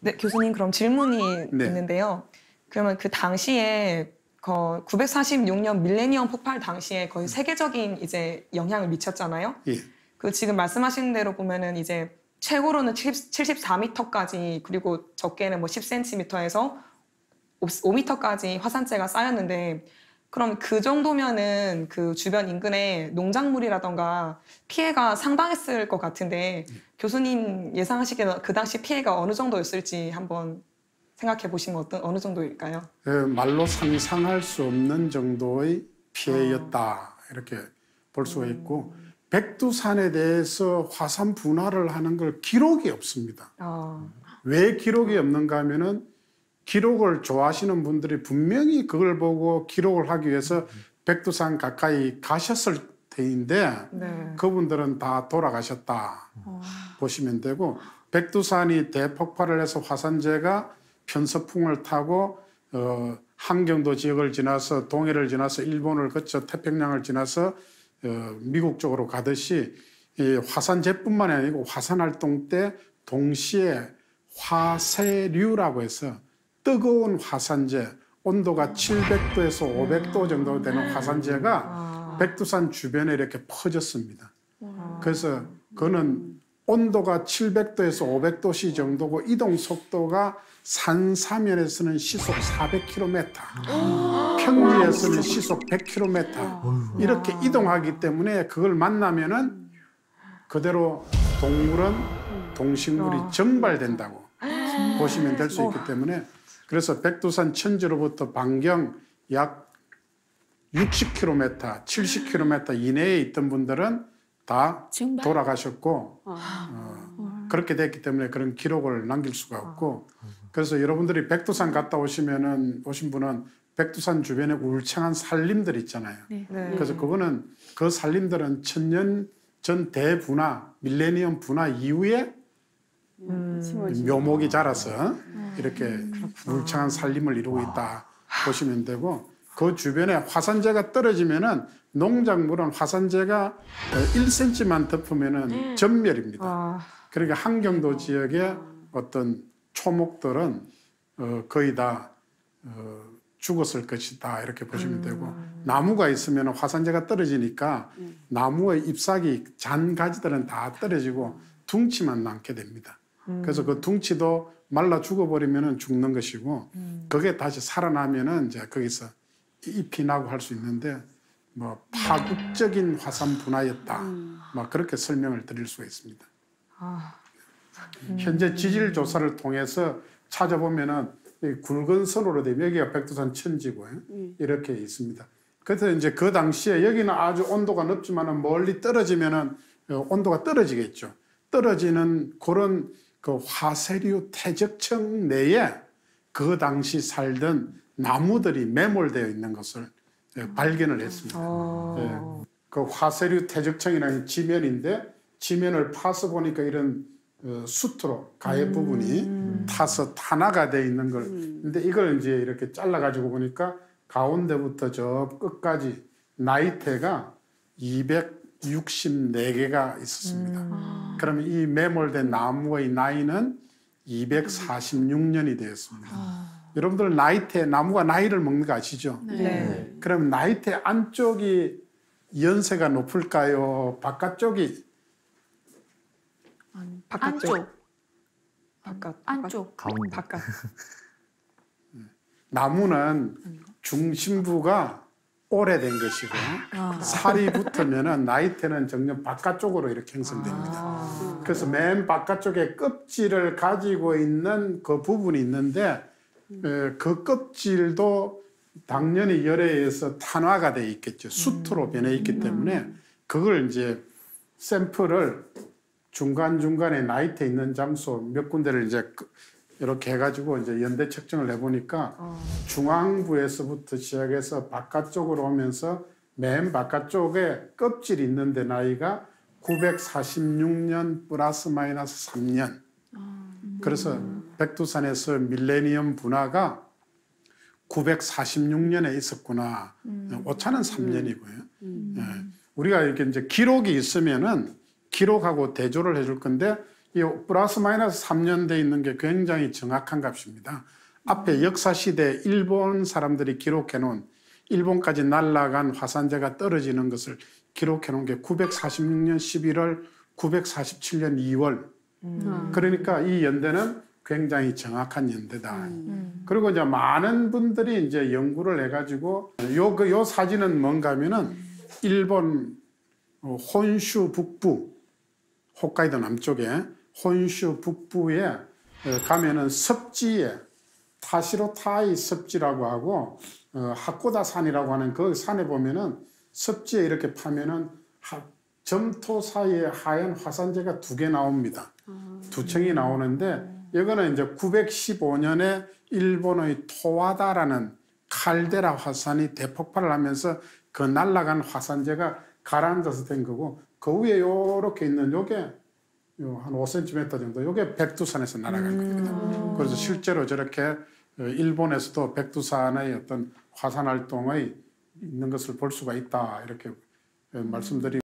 네, 교수님 그럼 질문이 네. 있는데요. 그러면 그 당시에 거 946년 밀레니엄 폭발 당시에 거의 세계적인 이제 영향을 미쳤잖아요. 예. 그 지금 말씀하신 대로 보면은 이제 최고로는 70, 74m까지 그리고 적게는 뭐 10cm에서 5m까지 화산재가 쌓였는데 그럼 그 정도면은 그 주변 인근에 농작물이라던가 피해가 상당했을 것 같은데 교수님 예상하시기에 그 당시 피해가 어느 정도였을지 한번 생각해 보시면 어떤 어느 정도일까요? 에, 말로 상상할 수 없는 정도의 피해였다 이렇게 볼 수가 있고 백두산에 대해서 화산 분화를 하는 걸 기록이 없습니다. 아, 왜 기록이 없는가 하면은 기록을 좋아하시는 분들이 분명히 그걸 보고 기록을 하기 위해서 백두산 가까이 가셨을 테인데 네. 그분들은 다 돌아가셨다 보시면 되고 백두산이 대폭발을 해서 화산재가 편서풍을 타고 어, 한경도 지역을 지나서 동해를 지나서 일본을 거쳐 태평양을 지나서 어, 미국 쪽으로 가듯이 이 화산재뿐만이 아니고 화산 활동 때 동시에 화세류라고 해서 뜨거운 화산재 온도가 700도에서 500도 정도 되는 화산재가 아, 백두산 주변에 이렇게 퍼졌습니다. 아. 그래서 그는 온도가 700도에서 500도씨 정도고 이동 속도가 산 사면에서는 시속 400km, 평지에서는 시속 100km 이렇게 이동하기 때문에 그걸 만나면은 그대로 동물은 동식물이 아. 정발된다고 보시면 될 수 있기 때문에 그래서 백두산 천지로부터 반경 약 60km, 70km 이내에 있던 분들은 다 정말? 돌아가셨고 아. 어, 그렇게 됐기 때문에 그런 기록을 남길 수가 없고 그래서 여러분들이 백두산 갔다 오시면은 오신 분은 백두산 주변에 울창한 산림들 있잖아요. 네. 네. 그래서 그거는 그 산림들은 천년 전 대분화, 밀레니엄 분화 이후에 음, 묘목이 자라서 이렇게 울창한 산림을 이루고 있다 보시면 되고 그 주변에 화산재가 떨어지면은 농작물은 화산재가 1cm만 덮으면은 전멸입니다. 아, 그러니까 한경도 지역의 어떤 초목들은 어, 거의 다 어, 죽었을 것이다 이렇게 보시면 되고 나무가 있으면 화산재가 떨어지니까 나무의 잎사귀 잔 가지들은 다 떨어지고 둥치만 남게 됩니다. 그래서 그 둥치도 말라 죽어버리면 죽는 것이고 그게 다시 살아나면은 이제 거기서 잎이 나고 할 수 있는데 뭐 파국적인 화산 분화였다. 막 그렇게 설명을 드릴 수가 있습니다. 아, 현재 지질 조사를 통해서 찾아보면은 이 굵은 선으로 돼 여기가 백두산 천지고요. 이렇게 있습니다. 그래서 이제 그 당시에 여기는 아주 온도가 높지만은 멀리 떨어지면은 어, 온도가 떨어지겠죠. 떨어지는 그런 그 화세류 태적층 내에 그 당시 살던 나무들이 매몰되어 있는 것을 예, 발견을 했습니다. 어, 예. 그 화세류 태적층이라는 지면인데 지면을 파서 보니까 이런 어, 수트로 가해 부분이 타서 탄화가 돼 있는 걸 근데 이걸 이제 이렇게 잘라 가지고 보니까 가운데부터 저 끝까지 나이테가 264개가 있었습니다. 그러면 이 매몰된 나무의 나이는 246년이 되었습니다. 여러분들 나이테 나무가 나이를 먹는 거 아시죠? 네. 그럼 나이테 안쪽이 연세가 높을까요? 바깥쪽이 바깥쪽, 안쪽, 바깥, 안쪽. 가운데. 바깥. 나무는 중심부가 오래된 것이고 살이 붙으면은 나이테는 정녕 바깥쪽으로 이렇게 형성됩니다. 아, 그래서 맨 바깥쪽에 껍질을 가지고 있는 그 부분이 있는데 에, 그 껍질도 당연히 열에 의해서 탄화가 돼 있겠죠. 수트로 변해 있기 때문에 그걸 이제 샘플을 중간 중간에 나이테 있는 장소 몇 군데를 이제 그- 이렇게 해가지고 이제 연대 측정을 해보니까 중앙부에서부터 시작해서 바깥쪽으로 오면서 맨 바깥쪽에 껍질이 있는데 나이가 946년 플러스 마이너스 3년. 그래서 백두산에서 밀레니엄 분화가 946년에 있었구나. 오차는 3년이고요. 예. 우리가 이렇게 이제 기록이 있으면은 기록하고 대조를 해줄 건데 이 플러스 마이너스 3년 돼 있는 게 굉장히 정확한 값입니다. 앞에 역사 시대 일본 사람들이 기록해 놓은 일본까지 날아간 화산재가 떨어지는 것을 기록해 놓은 게 946년 11월, 947년 2월. 그러니까 이 연대는 굉장히 정확한 연대다. 그리고 이제 많은 분들이 이제 연구를 해가지고 요, 그, 요 사진은 뭔가 하면은 일본 어, 혼슈 북부, 홋카이도 남쪽에 혼슈 북부에 어, 가면은 섭지에 타시로타이 섭지라고 하고 어, 하코다 산이라고 하는 그 산에 보면은 섭지에 이렇게 파면은 하, 점토 사이에 하얀 화산재가 두 개 나옵니다. 두 층이 나오는데 이거는 이제 915년에 일본의 토와다라는 칼데라 화산이 대폭발을 하면서 그 날아간 화산재가 가라앉아서 된 거고 그 위에 요렇게 있는 요게 요한 5cm 정도 요게 백두산에서 날아간 겁니다. 그래서 실제로 저렇게 어, 일본에서도 백두산의 어떤 화산 활동의 있는 것을 볼 수가 있다 이렇게 어, 말씀드리.